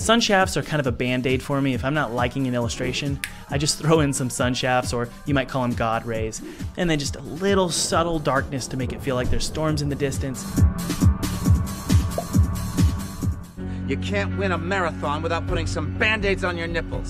Sun shafts are kind of a band-aid for me. If I'm not liking an illustration, I just throw in some sun shafts, or you might call them God rays, and then just a little subtle darkness to make it feel like there's storms in the distance. You can't win a marathon without putting some band-aids on your nipples.